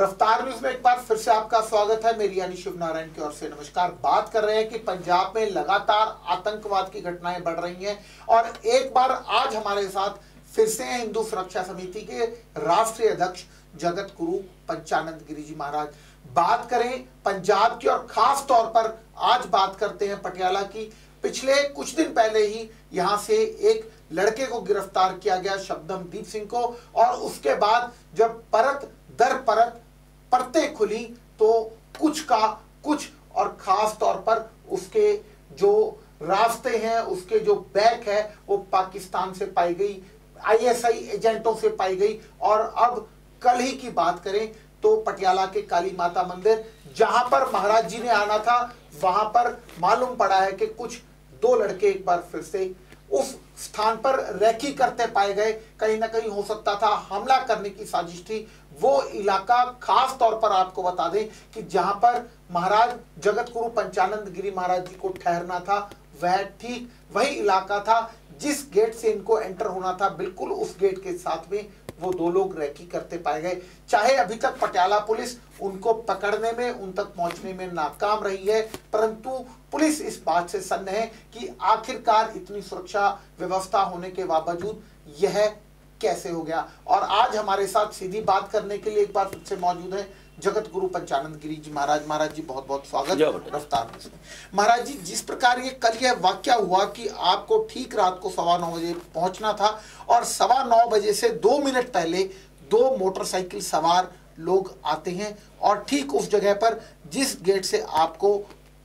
रफ्तार न्यूज़ में एक बार फिर से आपका स्वागत है। मेरी यानी शिव नारायण की ओर से नमस्कार। बात कर रहे हैं कि पंजाब में लगातार आतंकवाद की घटनाएँ बढ़ रही हैं और एक बार आज हमारे साथ फिर से हिंदू सुरक्षा समिति के राष्ट्रीय अध्यक्ष जगत गुरु पंचानंद गिरी जी महाराज। बात करें पंजाब की और खास तौर पर आज बात करते हैं पटियाला की। पिछले कुछ दिन पहले ही यहाँ से एक लड़के को गिरफ़्तार किया गया शब्दम दीप सिंह को और उसके बाद जब परत दर परत परतें खुली तो कुछ का कुछ और खास तौर पर उसके जो रास्ते हैं, उसके जो बैक है, वो पाकिस्तान से पाई गई आईएसआई एजेंटों से पाई गई। और अब कल ही की बात करें तो पटियाला के काली माता मंदिर, जहाँ पर महाराज जी ने आना था, वहाँ पर मालूम पड़ा है कि कुछ दो लड़के एक बार फिर से उस स्थान पर रैकी करते पाए गए। कहीं ना कहीं हो सकता था हमला करने की साजिश थी। वो इलाका खास तौर पर आपको बता दें कि जहाँ पर महाराज जगत गुरु पंचानंद गिरी महाराज जी को ठहरना था, वह ठीक वही इलाका था जिस गेट से इनको एंटर होना था। बिल्कुल उस गेट के साथ में वो दो लोग रैकी करते पाए गए। चाहे अभी तक पटियाला पुलिस उनको पकड़ने में, उन तक पहुँचने में नाकाम रही है, परंतु पुलिस इस बात से सन्न है कि आखिरकार इतनी सुरक्षा व्यवस्था होने के बावजूद यह कैसे हो गया। और आज हमारे साथ सीधी बात करने के लिए एक बार फिर से मौजूद है जगत गुरु पंचानंद गिरी जी महाराज महाराज जी बहुत बहुत स्वागत रफ्तार महाराज जी जिस प्रकार ये कल यह वाक्य हुआ कि आपको ठीक रात को सवा नौ बजे पहुँचना था और सवा नौ बजे से दो मिनट पहले दो मोटरसाइकिल सवार लोग आते हैं और ठीक उस जगह पर जिस गेट से आपको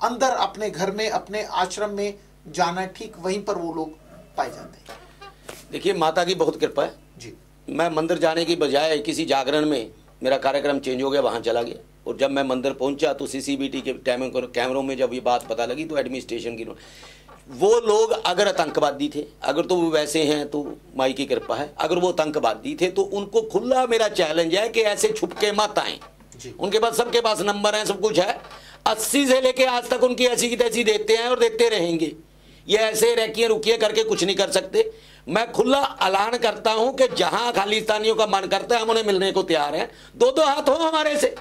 अंदर अपने घर में अपने आश्रम में जाना है ठीक वहीं पर वो लोग पाए जाते हैं। देखिए माता की बहुत कृपा है। जी। मैं मंदिर जाने की बजाय किसी जागरण में मेरा कार्यक्रम चेंज हो गया वहाँ चला गया। और जब मैं मंदिर पहुँचा तो सीसीबीटी के टाइमिंग कैमरों में जब ये बात पता लगी तो एडमिनिस्ट्रेशन की वो लोग अगर आतंकवादी थे अगर तो वो वैसे हैं तो माई की कृपा है। अगर वो आतंकवादी थे तो उनको खुला मेरा चैलेंज है कि ऐसे छुपके मत आए। उनके पास सबके पास नंबर है सब कुछ है। अस्सी से लेके आज तक उनकी ऐसी की तैसी देते हैं और देते रहेंगे। ये ऐसे रैकिए रुकिए करके कुछ नहीं कर सकते। मैं खुला ऐलान करता हूँ कि जहाँ खालिस्तानियों का मन करता है हम उन्हें मिलने को तैयार हैं। दो दो हाथ हो हमारे से।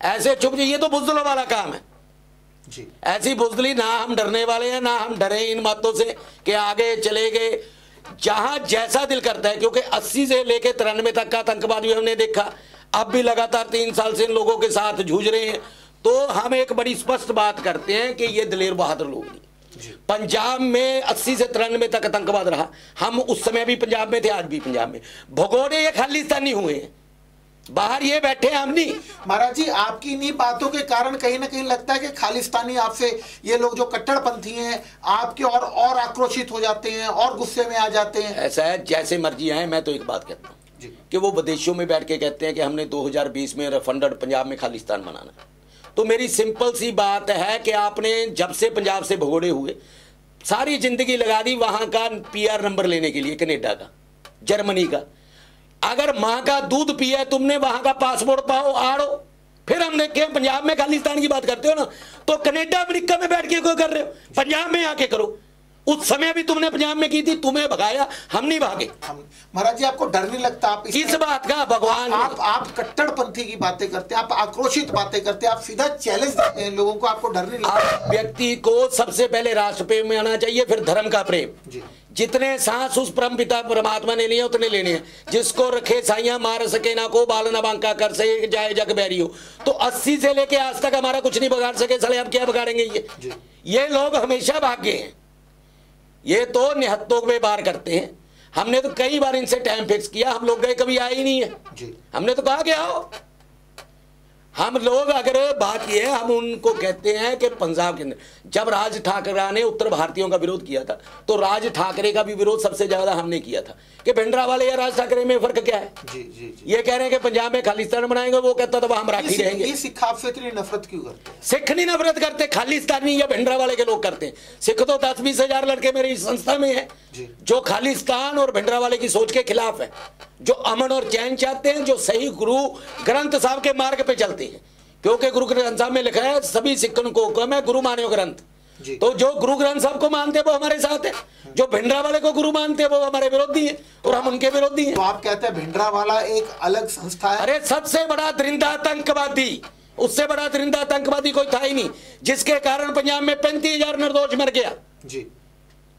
ऐसे चुप जाइए तो बुजदलों वाला काम है। जी। ऐसी बुजदली ना हम डरने वाले हैं ना हम डरे इन बातों से कि आगे चले गए। जहाँ जैसा दिल करता है क्योंकि 80 से लेकर तिरानवे तक का आतंकवाद भी हमने देखा। अब भी लगातार तीन साल से इन लोगों के साथ जूझ रहे हैं। तो हम एक बड़ी स्पष्ट बात करते हैं कि ये दलेर बहादुर लोग नहीं। पंजाब में 80 से तिरानवे तक आतंकवाद रहा। हम उस समय भी पंजाब में थे आज भी पंजाब में। भगोड़े ये खालिस्तानी हुए हैं। बाहर ये बैठे हम नहीं महाराज जी आपकी इन्हीं बातों के कारण कहीं ना कहीं लगता है कि खालिस्तानी आपसे ये लोग जो कट्टरपंथी हैं आपके और और आक्रोशित हो जाते हैं और गुस्से में आ जाते हैं। ऐसा है जैसे मर्ज़ी आए मैं तो एक बात कहता हूँ कि वो विदेशों में बैठ के कहते हैं कि हमने 2020 में फंडेड पंजाब में खालिस्तान बनाना। तो मेरी सिंपल सी बात है कि आपने जब से पंजाब से भगोड़े हुए, सारी ज़िंदगी लगा दी वहाँ का पीआर नंबर लेने के लिए, कनेडा का, जर्मनी का। अगर माँ का दूध पिया तुमने वहाँ का पासपोर्ट पाओ, आड़ो। फिर हमने देखे पंजाब में खालिस्तान की बात करते हो ना? तो कनेडा, अमरीका में बैठ के क्यों कर रहे हो? पंजाब में आके करो। उस समय भी तुमने पंजाब में की थी तुम्हें भगाया हम नहीं भागे। महाराज जी आपको डर नहीं लगता? आप इस बात का भगवान आप आप कट्टरपंथी की बातें करते आप आक्रोशित बातें करते आप सीधा चैलेंज देते हैं लोगों को आपको डर नहीं लगता? व्यक्ति को सबसे पहले राष्ट्र प्रेम में आना चाहिए फिर धर्म का प्रेम। जितने सांस उस परम पिता परमात्मा ने लिए उतने लेने हैं। जिसको रखे साइया मार सके ना को बाल ना बांका कर सके जाए जग बैरी हो। तो 80 से लेके आज तक हमारा कुछ नहीं बगाड़ सके सले अब क्या बगाड़ेंगे ये? ये लोग हमेशा भाग्य हैं। ये तो निहत्तों में बार करते हैं। हमने तो कई बार इनसे टाइम फिक्स किया हम लोग गए कभी आए ही नहीं है। जी। हमने तो कहा कि आओ। हम लोग अगर बात ये है हम उनको कहते हैं कि पंजाब के अंदर जब राज ठाकरे ने उत्तर भारतीयों का विरोध किया था तो राज ठाकरे का भी विरोध सबसे ज़्यादा हमने किया था। कि भिंडरा वाले या राज ठाकरे में फ़र्क क्या है? जी, जी, जी। ये कह रहे हैं कि पंजाब में खालिस्तान बनाएँगे वो कहता था हम राखी रहेंगे सिख आपसे इतनी नफरत क्यों करते सिख नहीं नफरत करते खालिस्तानी या भिंडरा वाले के लोग करते हैं। सिख तो दस बीस हज़ार लड़के मेरी संस्था में है जो खालिस्तान और भिंडरा वाले की सोच के खिलाफ है। जो अमन और चैन चाहते हैं जो सही गुरु ग्रंथ साहब के मार्ग पे चलते हैं। क्योंकि गुरु ग्रंथ साहब में लिखा है सभी सिखन को हुक्म है गुरु मान्यो ग्रंथ। तो जो गुरु ग्रंथ साहब को मानते हैं वो हमारे साथ है। जो भिंडरा वाले को गुरु मानते हैं वो हमारे विरोधी है और हम उनके विरोधी हैं। तो आप कहते हैं भिंडरा वाला एक अलग संस्था है? अरे सबसे बड़ा दरिंदा आतंकवादी उससे बड़ा दरिंदा आतंकवादी कोई था ही नहीं जिसके कारण पंजाब में पैंतीस हज़ार निर्दोष मर गया। जी।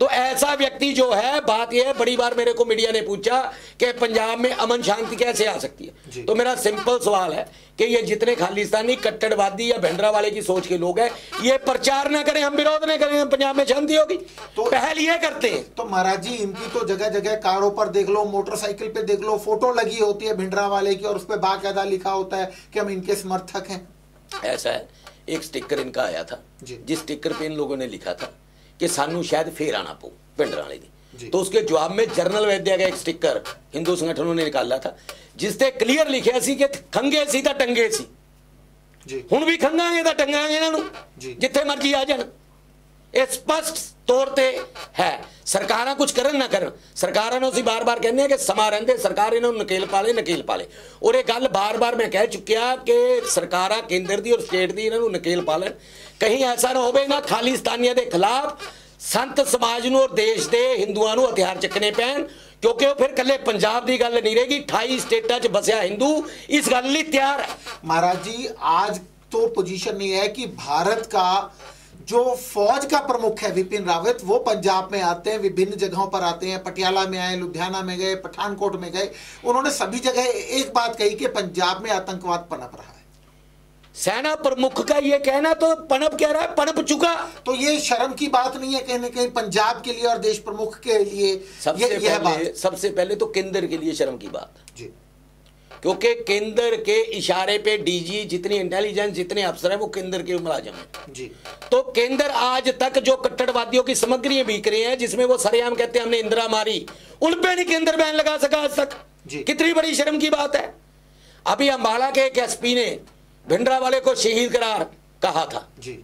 तो ऐसा व्यक्ति जो है बात यह है बड़ी बार मेरे को मीडिया ने पूछा कि पंजाब में अमन शांति कैसे आ सकती है? तो मेरा सिंपल सवाल है कि ये जितने खालिस्तानी कट्टरवादी या भेंडरा वाले की सोच के लोग हैं ये प्रचार ना करें हम विरोध ना करें पंजाब में शांति होगी। तो- पहल ये करते हैं। तो महाराज जी इनकी तो जगह जगह कारों पर देख लो मोटरसाइकिल पे देख लो फ़ोटो लगी होती है भिंडरा वाले की और उस पर बाकायदा लिखा होता है कि हम इनके समर्थक हैं। ऐसा है एक स्टिकर इनका आया था। जी। जिस स्टिकर पे इन लोगों ने लिखा था। कि सानू शायद फिर आना पो पिंडर वाले जी। दी तो उसके जवाब में जर्नल वैद्या का एक स्टिकर हिंदू संगठनों ने निकाला था जिससे क्लियर लिखा सी कि खंगे सी ਤਾਂ ਟੰਗੇ ਸੀ जी ਹੁਣ ਵੀ ਖੰਗਾਂਗੇ ਤਾਂ ਟੰਗਾਂਗੇ ਇਹਨਾਂ ਨੂੰ ਜੀ। ਜਿੱਥੇ ਮਰਜ਼ੀ ਆ ਜਾਣ ਇਹ ਸਪਸ਼ਟ ਤੌਰ ਤੇ ਹੈ ਸਰਕਾਰਾਂ ਕੁਝ ਕਰਨ ਨਾ ਕਰਨ ਸਰਕਾਰਾਂ ਨੂੰ ਅਸੀਂ ਬਾਰ-ਬਾਰ ਕਹਿੰਦੇ ਆ ਕਿ ਸਮਾਂ ਰਹਿੰਦੇ ਸਰਕਾਰ ਇਹਨਾਂ ਨੂੰ ਨਕੇਲ ਪਾਲੇ ਨਕੇਲ ਪਾਲੇ ਔਰ ਇਹ ਗੱਲ ਬਾਰ-ਬਾਰ ਮੈਂ ਕਹਿ ਚੁੱਕਿਆ ਕਿ ਸਰਕਾਰਾਂ ਕੇਂਦਰ ਦੀ ਔਰ ਸਟੇਟ ਦੀ ਇਹਨਾਂ ਨੂੰ ਨਕੇਲ ਪਾਲਣ ਕਹੀਂ ਐਸਾ ਨਾ ਹੋਵੇ ਨਾ ਖਾਲਿਸਤਾਨੀਆਂ ਦੇ ਖਿਲਾਫ ਸੰਤ ਸਮਾਜ ਨੂੰ ਔਰ ਦੇਸ਼ ਦੇ ਹਿੰਦੂਆਂ ਨੂੰ ਹਥਿਆਰ ਚੱਕਣੇ ਪੈਣ ਕਿਉਂਕਿ ਉਹ ਫਿਰ ਕੱਲੇ ਪੰਜਾਬ ਦੀ ਗੱਲ ਨਹੀਂ ਰਹੇਗੀ 28 ਸਟੇਟਾਂ 'ਚ ਬਸਿਆ ਹਿੰਦੂ ਇਸ ਗੱਲ ਲਈ ਤਿਆਰ ਹੈ महाराज जी आज तो पोजीशन ये है कि भारत का जो फौज का प्रमुख है विपिन रावत वो पंजाब में आते हैं विभिन्न जगहों पर आते हैं। पटियाला में आए लुधियाना में गए पठानकोट में गए। उन्होंने सभी जगह एक बात कही कि पंजाब में आतंकवाद पनप रहा है। सेना प्रमुख का ये कहना तो पनप कह रहा है? पनप चुका। तो ये शर्म की बात नहीं है कहीं ना कहीं पंजाब के लिए और देश प्रमुख के लिए। सबसे पहले सबसे पहले तो केंद्र के लिए शर्म की बात। जी। क्योंकि केंद्र के इशारे पे डीजी जितनी इंटेलिजेंस जितने अफसर हैं वो केंद्र के मुलाजिम हैं। जी। तो केंद्र आज तक जो कट्टरवादियों की सामग्रियाँ बिक रही हैं जिसमें वो सरेआम कहते हैं हमने इंदिरा मारी उन पे नहीं केंद्र बैन लगा सका आज तक। जी। कितनी बड़ी शर्म की बात है। अभी अम्बाला के एक एसपी ने भिंडरा वाले को शहीद करार कहा था। जी।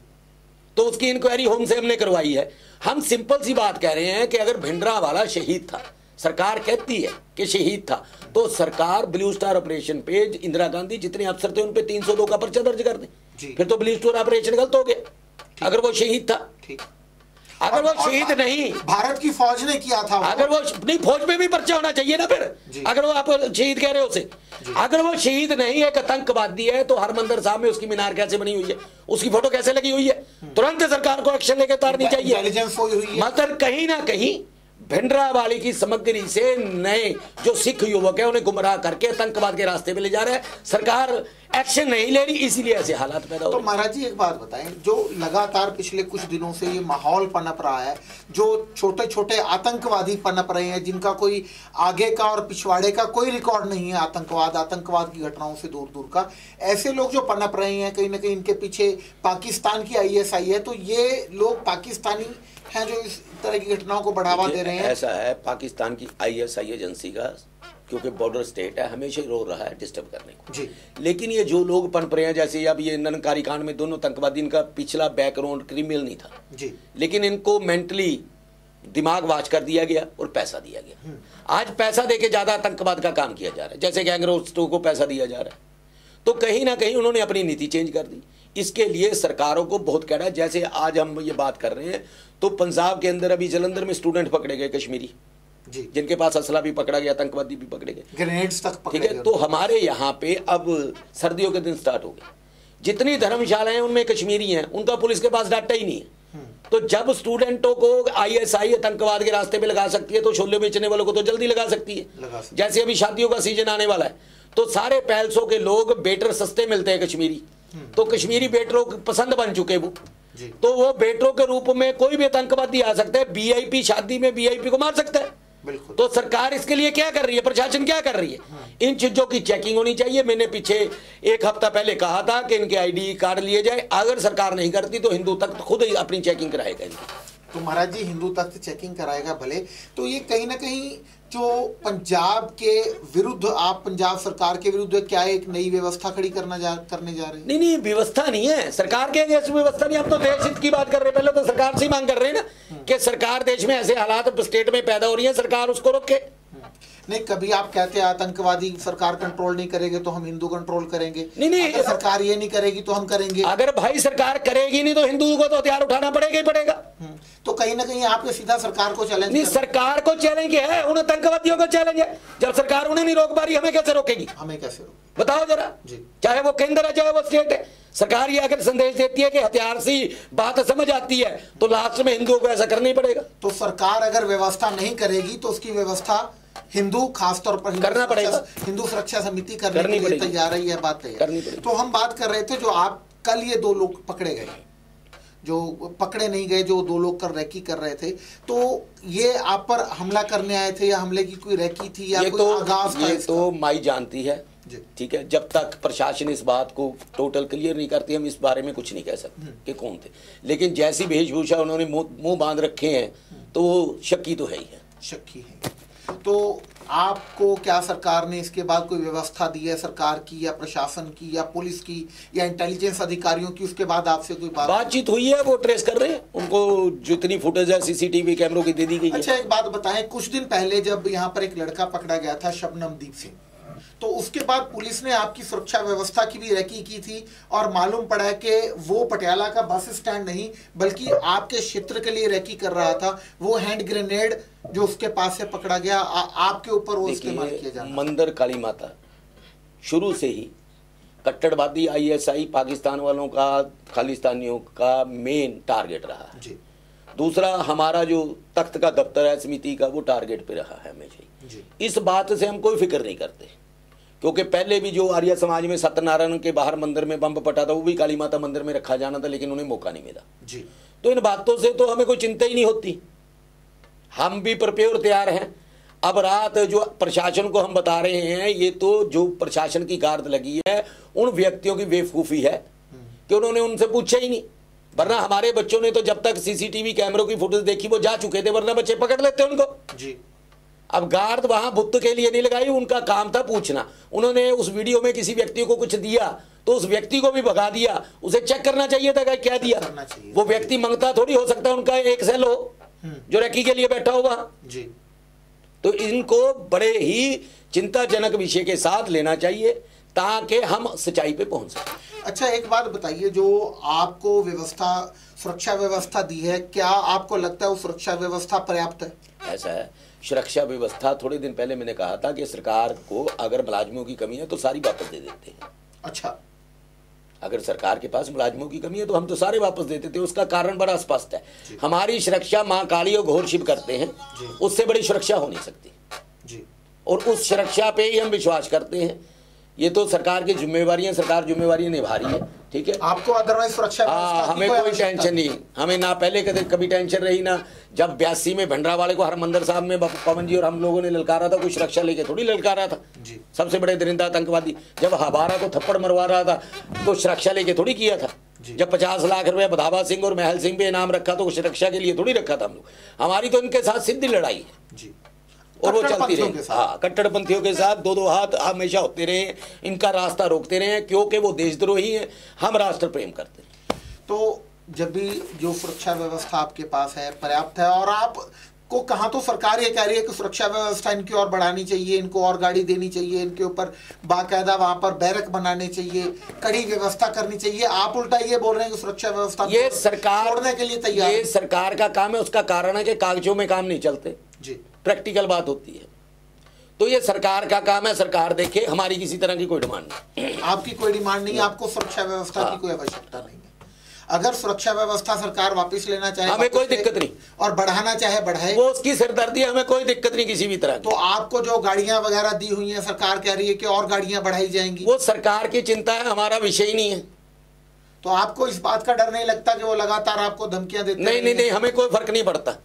तो उसकी इंक्वायरी होम से हमने करवाई है। हम सिंपल सी बात कह रहे हैं कि अगर भिंडरा वाला शहीद था सरकार कहती है कि शहीद था। तो सरकार ब्लू स्टार ऑपरेशन पे इंदिरा गांधी जितने अफसर थे उन पे 302 का पर्चा दर्ज कर दे। फिर तो ब्लू स्टार ऑपरेशन गलत हो गया अगर वो शहीद था। अगर वो शहीद नहीं। भारत की फौज ने किया था अगर वो नहीं फौज में भी पर्चा होना चाहिए ना फिर। अगर वो आप शहीद कह रहे हो उसे। अगर वो शहीद नहीं एक आतंकवादी है तो हरमंदर साहब में उसकी मीनार कैसे बनी हुई है? उसकी फ़ोटो कैसे लगी हुई है? तुरंत सरकार को एक्शन लेके उतारनी चाहिए। मतलब कहीं ना कहीं भिंडरा वाली की सामग्री से नए जो सिख युवक है, उन्हें गुमराह करके आतंकवाद के रास्ते में ले जा रहे हैं। सरकार एक्शन नहीं ले रही इसीलिए ऐसे हालात पैदा हो तो महाराज जी एक बात बताएँ जो लगातार पिछले कुछ दिनों से ये माहौल पनप रहा है जो छोटे छोटे आतंकवादी पनप रहे हैं जिनका कोई आगे का और पिछवाड़े का कोई रिकॉर्ड नहीं है आतंकवाद आतंकवाद की घटनाओं से दूर दूर का ऐसे लोग जो पनप रहे हैं कहीं ना कहीं इनके पीछे पाकिस्तान की आईएसआई है तो ये लोग पाकिस्तानी हैं जो इस तरह की घटनाओं को बढ़ावा दे रहे हैं। ऐसा है पाकिस्तान की आईएसआई एजेंसी का क्योंकि बॉर्डर स्टेट है हमेशा ही रो रहा है डिस्टर्ब करने को। जी। लेकिन ये जो लोग पनप रहे हैं जैसे अब ये ननकारी कांड में दोनों आतंकवादी इनका पिछला बैकग्राउंड क्रिमिनल नहीं था। जी। लेकिन इनको मेंटली दिमाग वाच कर दिया गया और पैसा दिया गया। आज पैसा देके ज़्यादा आतंकवाद का काम किया जा रहा है। जैसे गैंगरोस्टों को पैसा दिया जा रहा है। तो कहीं ना कहीं उन्होंने अपनी नीति चेंज कर दी। इसके लिए सरकारों को बहुत कह रहा है जैसे आज हम ये बात कर रहे हैं तो पंजाब के अंदर अभी जलंधर में स्टूडेंट पकड़े गए कश्मीरी। जिनके पास असला भी पकड़ा गया आतंकवादी भी पकड़े गए। ग्रेनेड्स तक ठीक है? तो हमारे यहाँ पे अब सर्दियों के दिन स्टार्ट हो गए। जितनी धर्मशालाएँ हैं, उनमें कश्मीरी हैं उनका पुलिस के पास डाटा ही नहीं है। तो जब स्टूडेंटों को आईएसआई आतंकवाद के रास्ते पे लगा सकती है तो छोले बेचने वालों को तो जल्दी लगा सकती लगा है। सकती जैसे अभी शादियों का सीज़न आने वाला है तो सारे पैलसों के लोग बेटर सस्ते मिलते हैं कश्मीरी। तो कश्मीरी बेटरों को पसंद बन चुके वो। तो वो बेटरों के रूप में कोई भी आतंकवादी आ सकता है वीआईपी शादी में वीआईपी को मार सकता है। बिल्कुल। तो सरकार इसके लिए क्या कर रही है? प्रशासन क्या कर रही है? इन चीज़ों की चेकिंग होनी चाहिए। मैंने पीछे एक हफ़्ता पहले कहा था कि इनके आईडी कार्ड लिए जाए। अगर सरकार नहीं करती तो हिंदू तक खुद ही अपनी चेकिंग कराएगा इनकी। तो महाराज जी हिंदू तख्त चेकिंग कराएगा भले। तो ये कहीं ना कहीं जो पंजाब के विरुद्ध आप पंजाब सरकार के विरुद्ध क्या एक नई व्यवस्था खड़ी करना जा करने जा रहे हैं? नहीं नहीं व्यवस्था नहीं है। सरकार के ऐसी व्यवस्था नहीं हम तो देश हित की बात कर रहे हैं। पहले तो सरकार से ही मांग कर रहे हैं ना कि सरकार देश में ऐसे हालात स्टेट में पैदा हो रही है सरकार उसको रोके। नहीं कभी आप कहते हैं आतंकवादी सरकार कंट्रोल नहीं करेगी तो हम हिंदू कंट्रोल करेंगे। नहीं नहीं अगर सरकार ये नहीं करेगी तो हम करेंगे। अगर भाई सरकार करेगी नहीं तो हिंदू को तो हथियार उठाना पड़ेगा ही पड़ेगा। हम्म, तो कहीं ना कहीं आपके सीधा सरकार को चैलेंज नहीं सरकार को चैलेंज है उन आतंकवादियों को चैलेंज है। जब सरकार उन्हें नहीं रोक पा रही हमें कैसे रोकेगी? हमें कैसे रोकेगी? बताओ जरा। जी। चाहे वो केंद्र है चाहे वो स्टेट है। सरकार ये अगर संदेश देती है कि हथियार से बात समझ आती है तो लास्ट में हिंदुओं को ऐसा करना ही पड़ेगा। तो सरकार अगर व्यवस्था नहीं करेगी तो उसकी व्यवस्था हिंदू खासतौर पर हिंदू करना सुरक्षा- पड़ेगा। हिंदू सुरक्षा समिति करने करनी के लिए। तैयार है यह बात। है तो हम बात कर रहे थे जो आप कल ये दो लोग पकड़े गए। जो पकड़े नहीं गए जो दो लोग कर रैकी कर रहे थे। तो ये आप पर हमला करने आए थे या हमले की कोई रैकी थी या ये कोई तो आगाज़ ये तो माई जानती है। ठीक है जब तक प्रशासन इस बात को टोटल क्लियर नहीं करती हम इस बारे में कुछ नहीं कह सकते हम्म। कि कौन थे। लेकिन जैसी वेशभूषा उन्होंने मुँह मुँह बाँध रखे हैं तो वो शक्की तो है ही है। शक्की है। तो आपको क्या सरकार ने इसके बाद कोई व्यवस्था दी है? सरकार की या प्रशासन की या पुलिस की या इंटेलिजेंस अधिकारियों की? उसके बाद आपसे कोई बात बातचीत हुई है वो ट्रेस कर रहे हैं। उनको जितनी फुटेज है सीसीटीवी कैमरों की दे दी गई है। अच्छा एक बात बताएँ। कुछ दिन पहले जब यहाँ पर एक लड़का पकड़ा गया था शबनमदीप सिंह। तो उसके बाद पुलिस ने आपकी सुरक्षा व्यवस्था की भी रेकी की थी और मालूम पड़ा है कि वो पटियाला का बस स्टैंड नहीं बल्कि आपके क्षेत्र के लिए रेकी कर रहा था। वो हैंड ग्रेनेड जो उसके पास से पकड़ा गया आ, आपके ऊपर वो इस्तेमाल किया जा मंदिर काली माता शुरू से ही कट्टरवादी आईएसआई पाकिस्तान वालों का खालिस्तानियों का मेन टारगेट रहा। है जी। दूसरा हमारा जो तख्त का दफ्तर है समिति का वो टारगेट पे रहा है हमेशा इस बात से हम कोई फ़िक्र नहीं करते। क्योंकि पहले भी जो आर्य समाज में सत्यनारायण के बाहर मंदिर में बम पटा था वो भी काली माता मंदिर में रखा जाना था लेकिन उन्हें मौका नहीं मिला। जी। तो इन बातों से तो हमें कोई चिंता ही नहीं होती। हम भी प्रिपेयर तैयार हैं। अब रात जो प्रशासन को हम बता रहे हैं ये तो जो प्रशासन की गार्ड लगी है उन व्यक्तियों की बेवकूफ़ी है कि उन्होंने उनसे पूछा ही नहीं। वरना हमारे बच्चों ने तो जब तक सीसीटीवी कैमरों की फुटेज देखी वो जा चुके थे वरना बच्चे पकड़ लेते उनको। जी। अब गार्ड वहाँ बुत्त के लिए नहीं लगाई उनका काम था पूछना। उन्होंने उस वीडियो में किसी व्यक्ति को कुछ दिया तो उस व्यक्ति को भी भगा दिया। उसे चेक करना चाहिए था क्या दिया। वो व्यक्ति मंगता थोड़ी हो सकता है उनका एक सेल हो जो रेकी के लिए बैठा हो वहाँ तो इनको बड़े ही चिंताजनक विषय के साथ लेना चाहिए ताकि हम सच्चाई पे पहुँच सकें। अच्छा एक बात बताइए जो आपको व्यवस्था सुरक्षा व्यवस्था दी है क्या आपको लगता है वो सुरक्षा व्यवस्था पर्याप्त है? ऐसा है। सुरक्षा व्यवस्था थोड़े दिन पहले मैंने कहा था कि सरकार को अगर मुलाजमों की कमी है तो सारी वापस दे देते हैं। अच्छा। अगर सरकार के पास मुलाजमों की कमी है तो हम तो सारे वापस देते थे उसका कारण बड़ा स्पष्ट है। हमारी सुरक्षा माँ काली और घोर शिव करते हैं। उससे बड़ी सुरक्षा हो नहीं सकती। जी। और उस सुरक्षा पे ही हम विश्वास करते हैं। ये तो सरकार की जिम्मेवारियाँ सरकार जिम्मेवारियाँ निभा रही है ठीक है? आपको अदरवाइज़ सुरक्षा हाँ हमें कोई टेंशन नहीं। हमें ना पहले कभी कभी टेंशन रही ना जब ब्यासी में भंडरा वाले को हरमंदर साहब में पवन जी और हम लोगों ने ललकारा था कुछ सुरक्षा लेके थोड़ी ललकारा था? जी। सबसे बड़े दरिंदा आतंकवादी जब हबारा को थप्पड़ मरवा रहा था तो सुरक्षा लेके थोड़ी किया था? जब पचास लाख रुपए बधावा सिंह और महल सिंह पे इनाम रखा तो सुरक्षा के लिए थोड़ी रखा था हम लोग। हमारी तो इनके साथ सिद्धि लड़ाई है। जी। और वो चलती रही। हाँ कट्टरपंथियों के साथ दो दो हाथ हमेशा होते रहे इनका रास्ता रोकते रहे क्योंकि वो देशद्रोही हैं हम राष्ट्र प्रेम करते हैं। तो जब भी जो सुरक्षा व्यवस्था आपके पास है पर्याप्त है और आप को कहा तो सरकार ये कह रही है कि सुरक्षा व्यवस्था इनकी और बढ़ानी चाहिए इनको और गाड़ी देनी चाहिए इनके ऊपर बाकायदा वहाँ पर बैरक बनाने चाहिए कड़ी व्यवस्था करनी चाहिए आप उल्टा ये बोल रहे हैं कि सुरक्षा व्यवस्था ये सरकार छोड़ने के लिए तैयार ये सरकार का काम है उसका कारण है कि कागजों में काम नहीं चलते। जी। प्रैक्टिकल बात होती है। तो ये सरकार का काम है सरकार देखे हमारी किसी तरह की कोई डिमांड नहीं। आपकी कोई डिमांड नहीं आपको सुरक्षा व्यवस्था की हाँ। कोई आवश्यकता नहीं है। अगर सुरक्षा व्यवस्था सरकार वापस लेना चाहे हमें कोई दिक्कत नहीं। और बढ़ाना चाहे बढ़ाए। वो उसकी सिरदर्दी है हमें कोई दिक्कत नहीं किसी भी तरह तो आपको जो गाड़ियाँ वगैरह दी हुई हैं सरकार कह रही है कि और गाड़ियाँ बढ़ाई जाएँगी। वो सरकार की चिंता है हमारा विषय ही नहीं है। तो आपको इस बात का डर नहीं लगता कि वो लगातार आपको धमकियाँ देते नहीं नहीं नहीं हमें कोई फ़र्क नहीं पड़ता।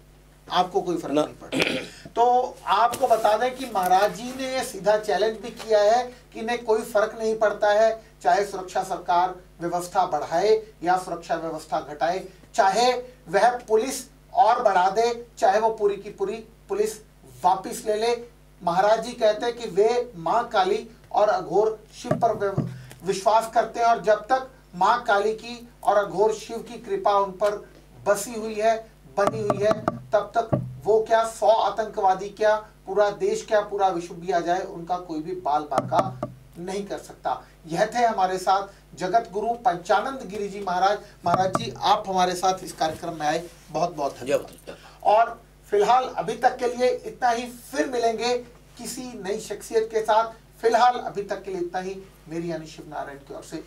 आपको कोई फ़र्क नहीं पड़ता। तो आपको बता दें कि महाराज जी ने सीधा चैलेंज भी किया है कि इन्हें कोई फ़र्क नहीं पड़ता है, चाहे सुरक्षा सरकार व्यवस्था बढ़ाए या सुरक्षा व्यवस्था घटाए, चाहे वह पुलिस और बढ़ा दे, चाहे वो पूरी की पूरी पुलिस वापिस ले ले। महाराज जी कहते हैं कि वे माँ काली और अघोर शिव पर विश्वास करते हैं और जब तक माँ काली की और अघोर शिव की कृपा उन पर बसी हुई है, बनी हुई है, तब तक वो क्या सौ आतंकवादी क्या पूरा देश क्या पूरा विश्व भी आ जाए उनका कोई भी बाल बाका नहीं कर सकता। यह थे हमारे साथ जगत गुरु पंचानंद गिरी जी महाराज। महाराज जी आप हमारे साथ इस कार्यक्रम में आए। बहुत बहुत धन्यवाद। और फ़िलहाल अभी तक के लिए इतना ही। फिर मिलेंगे किसी नई शख्सियत के साथ। फ़िलहाल अभी तक के लिए इतना ही। मेरी यानी शिव नारायण की ओर से